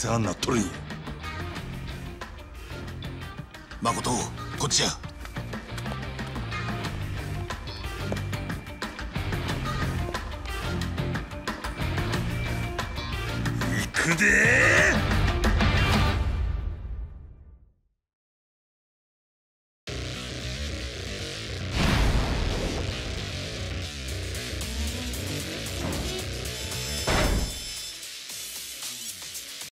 世話になっとるんや。誠こっちや。行くで